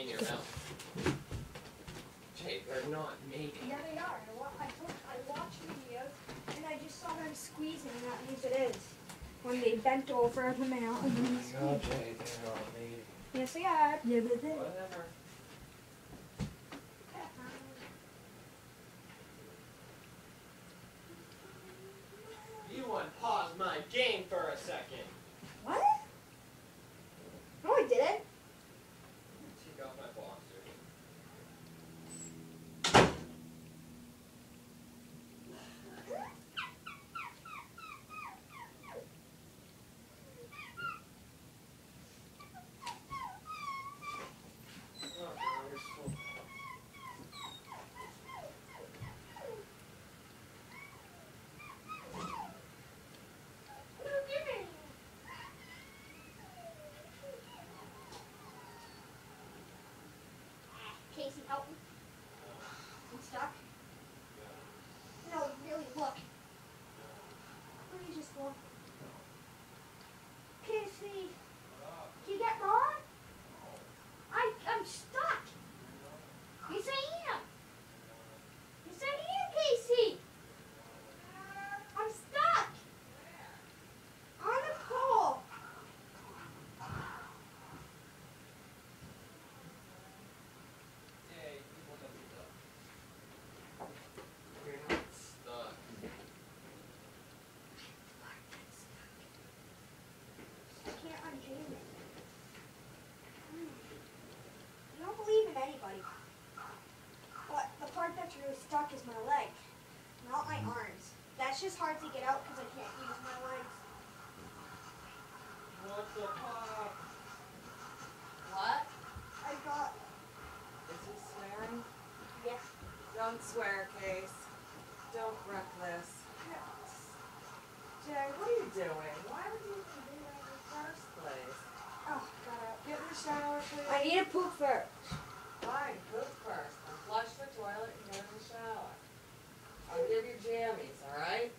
in your mouth. Jay, they're not mating. Yeah, they are. I, wa- I, told, I watched videos and I just saw them squeezing. and That means it is. When they bent over the male and then they Oh No, squeezed. Jay, they're not mating. Yes, they are. Yeah, but they. Whatever. You unpause my game for a second. What? No, I didn't. Take off my boxer. Oh, you're so Casey, help me. I'm stuck. No, really, look. Let me just look. Casey, can you get Ron? I, I'm stuck. Yes, I am. Yes, I am, Casey. I'm stuck. On a pole. Yay, people don't be stuck. You're not stuck. I can't unjam it. I don't believe in anybody. But the part that's really stuck is my leg, not my mm. arms. That's just hard to get out because I can't use my legs. What the fuck? What? I got, Is he swearing? yeah. Don't swear, Case. Don't wreck this. Jay, what are you doing? Why would you even do that in the first place? Oh, got out. Get in the shower, please. I need a poop first. Fine, poop first. Flush the toilet and get in the shower. I'll give you jammies, all right?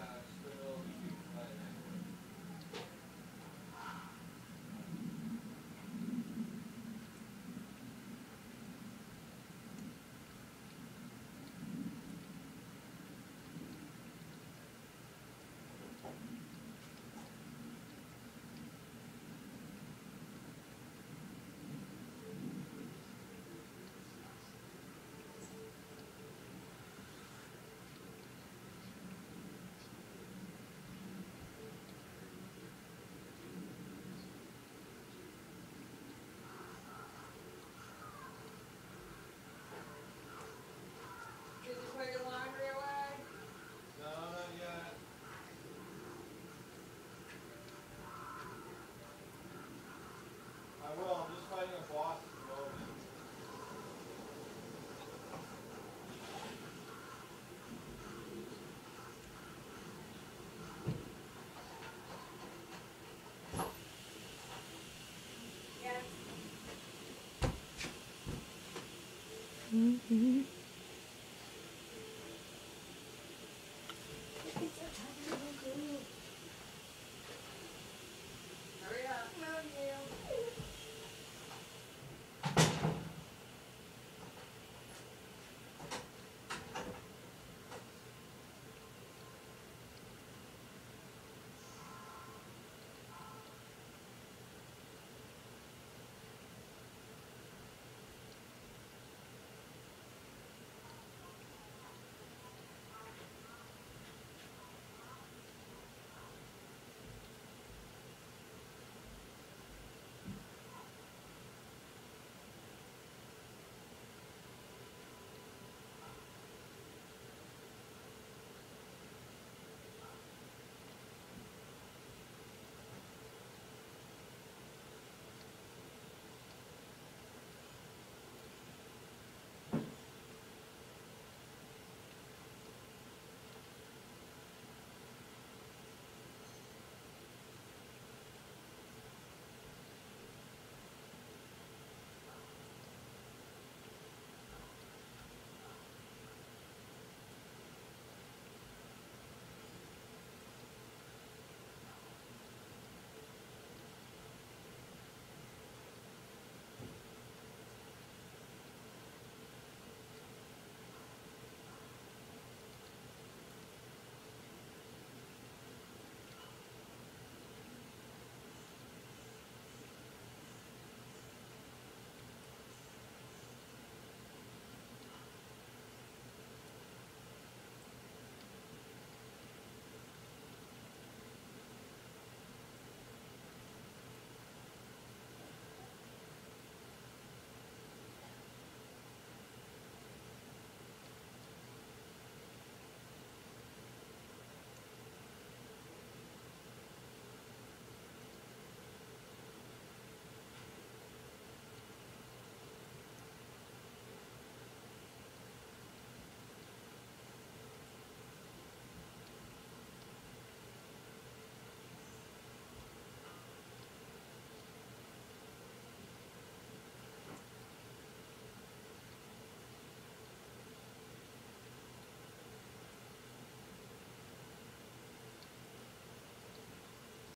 Yeah, Yes.